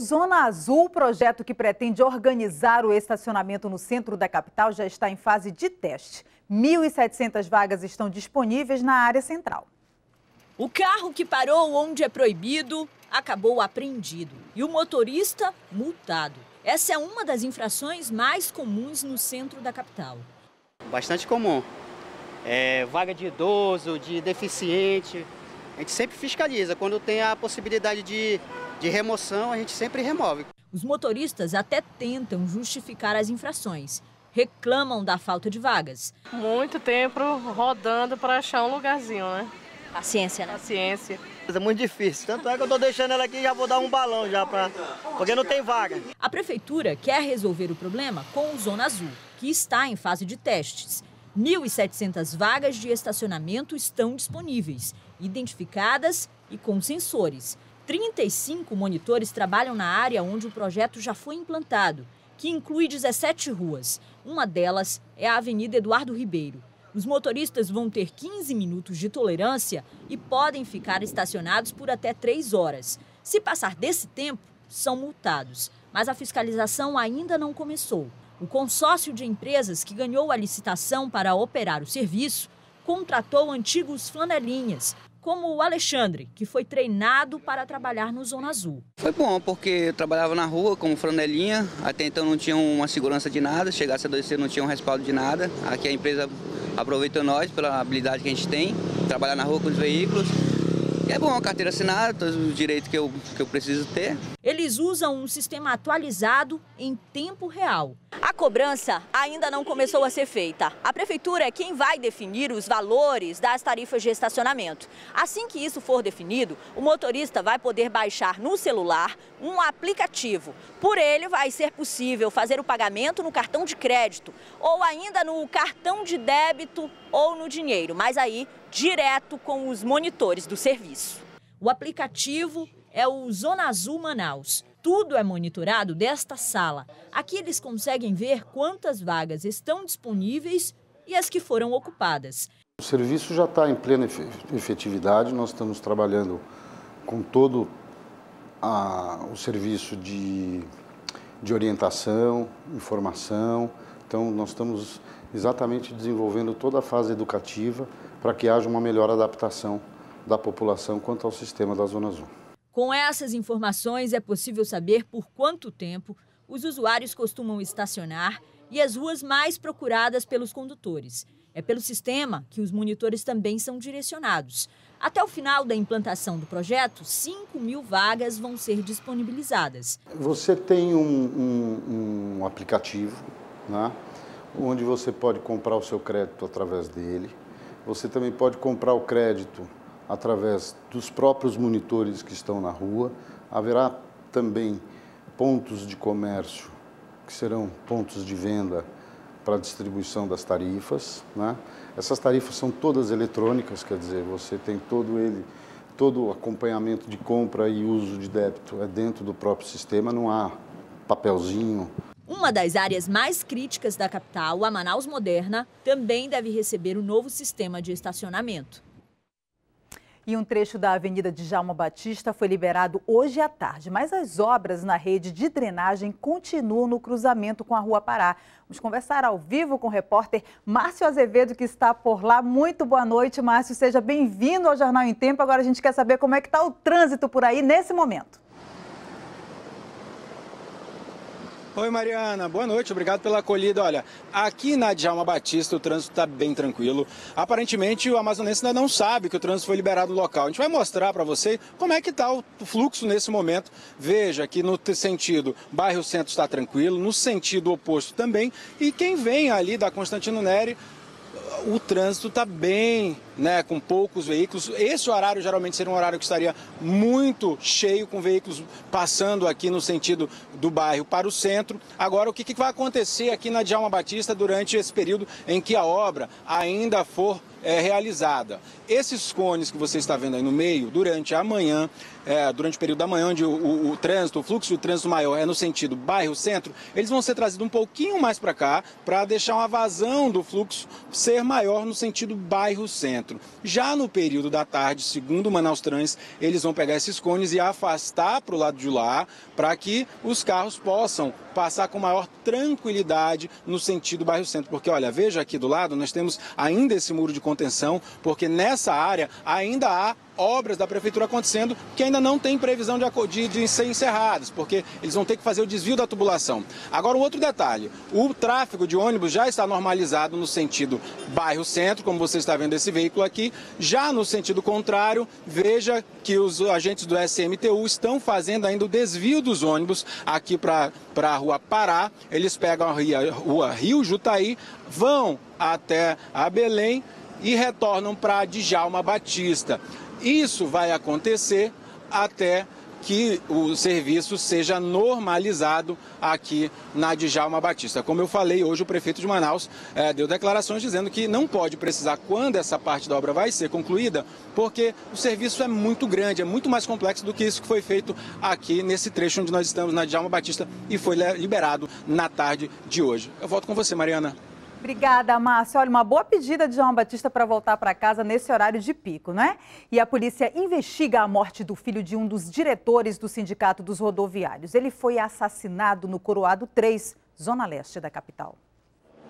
Zona Azul, projeto que pretende organizar o estacionamento no centro da capital, já está em fase de teste. 1.700 vagas estão disponíveis na área central. O carro que parou onde é proibido acabou apreendido e o motorista multado. Essa é uma das infrações mais comuns no centro da capital. Bastante comum. É, vaga de idoso, de deficiente. A gente sempre fiscaliza. Quando tem a possibilidade de, de remoção, a gente sempre remove. Os motoristas até tentam justificar as infrações. Reclamam da falta de vagas. Muito tempo rodando para achar um lugarzinho, né? Paciência, né? Paciência. É muito difícil. Tanto é que eu tô deixando ela aqui e já vou dar um balão já para porque não tem vaga. A prefeitura quer resolver o problema com o Zona Azul, que está em fase de testes. 1.700 vagas de estacionamento estão disponíveis, identificadas e com sensores. 35 monitores trabalham na área onde o projeto já foi implantado, que inclui 17 ruas. Uma delas é a Avenida Eduardo Ribeiro. Os motoristas vão ter 15 minutos de tolerância e podem ficar estacionados por até 3 horas. Se passar desse tempo, são multados. Mas a fiscalização ainda não começou. O consórcio de empresas que ganhou a licitação para operar o serviço contratou antigos flanelinhas, como o Alexandre, que foi treinado para trabalhar no Zona Azul. Foi bom, porque eu trabalhava na rua como franelinha, até então não tinha uma segurança de nada, chegasse a adoecer não tinha um respaldo de nada. Aqui a empresa aproveitou nós pela habilidade que a gente tem, trabalhar na rua com os veículos. E é bom, a carteira assinada, todos os direitos que eu, que eu preciso ter. Eles usam um sistema atualizado em tempo real. A cobrança ainda não começou a ser feita. A prefeitura é quem vai definir os valores das tarifas de estacionamento. Assim que isso for definido, o motorista vai poder baixar no celular um aplicativo. Por ele vai ser possível fazer o pagamento no cartão de crédito ou ainda no cartão de débito ou no dinheiro, mas aí direto com os monitores do serviço. O aplicativo é o Zona Azul Manaus. Tudo é monitorado desta sala. Aqui eles conseguem ver quantas vagas estão disponíveis e as que foram ocupadas. O serviço já está em plena efetividade, nós estamos trabalhando com todo a, o serviço de, de orientação, informação. Então, nós estamos exatamente desenvolvendo toda a fase educativa para que haja uma melhor adaptação da população quanto ao sistema da Zona Azul. Com essas informações, é possível saber por quanto tempo os usuários costumam estacionar e as ruas mais procuradas pelos condutores. É pelo sistema que os monitores também são direcionados. Até o final da implantação do projeto, 5 mil vagas vão ser disponibilizadas. Você tem um, um, um aplicativo, né, onde você pode comprar o seu crédito através dele. Você também pode comprar o crédito através dos próprios monitores que estão na rua. Haverá também pontos de comércio, que serão pontos de venda para a distribuição das tarifas. Né? Essas tarifas são todas eletrônicas, quer dizer, você tem todo ele, todo o acompanhamento de compra e uso de débito é dentro do próprio sistema, não há papelzinho. Uma das áreas mais críticas da capital, a Manaus Moderna, também deve receber o um novo sistema de estacionamento. E um trecho da Avenida de Jalma Batista foi liberado hoje à tarde, mas as obras na rede de drenagem continuam no cruzamento com a Rua Pará. Vamos conversar ao vivo com o repórter Márcio Azevedo, que está por lá. Muito boa noite, Márcio. Seja bem-vindo ao Jornal em Tempo. Agora a gente quer saber como é que está o trânsito por aí nesse momento. Oi, Mariana. Boa noite. Obrigado pela acolhida. Olha, aqui na Djalma Batista o trânsito está bem tranquilo. Aparentemente o amazonense ainda não sabe que o trânsito foi liberado no local. A gente vai mostrar para você como é que está o fluxo nesse momento. Veja que no sentido bairro centro está tranquilo, no sentido oposto também. E quem vem ali da Constantino Neri o trânsito está bem, né, com poucos veículos. Esse horário geralmente seria um horário que estaria muito cheio, com veículos passando aqui no sentido do bairro para o centro. Agora, o que, que vai acontecer aqui na Djalma Batista durante esse período em que a obra ainda for é, realizada. Esses cones que você está vendo aí no meio, durante a manhã, é, durante o período da manhã, onde o, o, o, trânsito, o fluxo de trânsito maior é no sentido bairro-centro, eles vão ser trazidos um pouquinho mais para cá, para deixar uma vazão do fluxo ser maior no sentido bairro-centro. Já no período da tarde, segundo o Manaus Trans, eles vão pegar esses cones e afastar para o lado de lá, para que os carros possam passar com maior tranquilidade no sentido bairro-centro. Porque, olha, veja aqui do lado, nós temos ainda esse muro de contenção, porque nessa área ainda há obras da prefeitura acontecendo que ainda não tem previsão de, de, de ser encerradas, porque eles vão ter que fazer o desvio da tubulação. Agora, um outro detalhe: o tráfego de ônibus já está normalizado no sentido bairro-centro, como você está vendo esse veículo aqui. Já no sentido contrário, veja que os agentes do SMTU estão fazendo ainda o desvio dos ônibus aqui para a rua Pará. Eles pegam a rua Rio Jutaí, vão até a Belém e retornam para Djalma Batista. Isso vai acontecer até que o serviço seja normalizado aqui na Djalma Batista. Como eu falei, hoje o prefeito de Manaus é, deu declarações dizendo que não pode precisar quando essa parte da obra vai ser concluída, porque o serviço é muito grande, é muito mais complexo do que isso que foi feito aqui nesse trecho onde nós estamos, na Djalma Batista, e foi liberado na tarde de hoje. Eu volto com você, Mariana. Obrigada, Márcia. Olha, uma boa pedida de João Batista para voltar para casa nesse horário de pico, né? E a polícia investiga a morte do filho de um dos diretores do Sindicato dos Rodoviários. Ele foi assassinado no Coroado 3, zona leste da capital.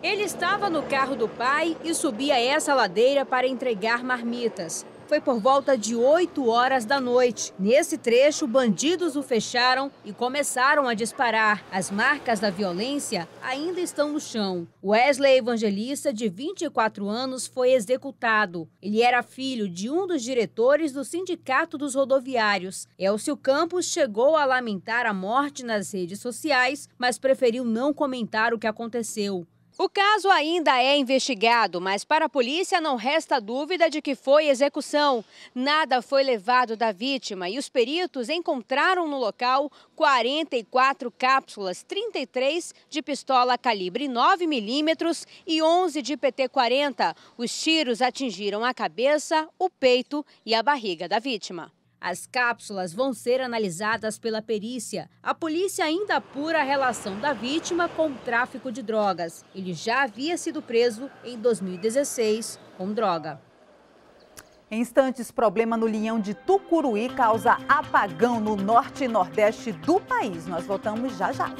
Ele estava no carro do pai e subia essa ladeira para entregar marmitas foi por volta de 8 horas da noite. Nesse trecho, bandidos o fecharam e começaram a disparar. As marcas da violência ainda estão no chão. Wesley Evangelista, de 24 anos, foi executado. Ele era filho de um dos diretores do Sindicato dos Rodoviários. Elcio Campos chegou a lamentar a morte nas redes sociais, mas preferiu não comentar o que aconteceu. O caso ainda é investigado, mas para a polícia não resta dúvida de que foi execução. Nada foi levado da vítima e os peritos encontraram no local 44 cápsulas, 33 de pistola calibre 9 milímetros e 11 de PT-40. Os tiros atingiram a cabeça, o peito e a barriga da vítima. As cápsulas vão ser analisadas pela perícia. A polícia ainda apura a relação da vítima com o tráfico de drogas. Ele já havia sido preso em 2016 com droga. Em instantes, problema no linhão de Tucuruí causa apagão no norte e nordeste do país. Nós voltamos já já.